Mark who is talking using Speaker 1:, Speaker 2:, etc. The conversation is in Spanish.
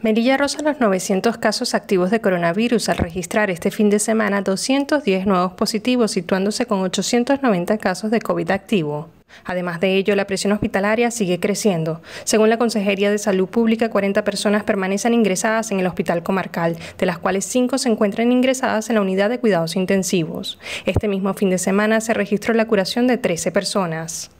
Speaker 1: Melilla roza los 900 casos activos de coronavirus al registrar este fin de semana 210 nuevos positivos, situándose con 890 casos de COVID activo. Además de ello, la presión hospitalaria sigue creciendo. Según la Consejería de Salud Pública, 40 personas permanecen ingresadas en el hospital comarcal, de las cuales 5 se encuentran ingresadas en la unidad de cuidados intensivos. Este mismo fin de semana se registró la curación de 13 personas.